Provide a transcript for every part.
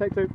Take two.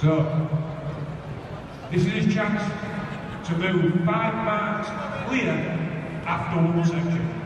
So, this is his chance to move five marks clear after one section.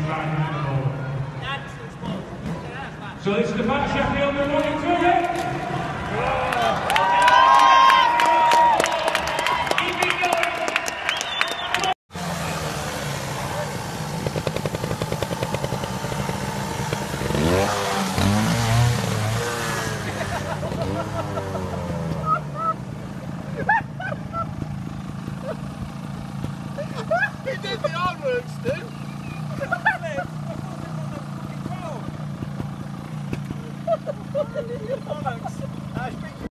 moment. So this is the Pat Sheffield and it. Keep. He did the Stu. Ah,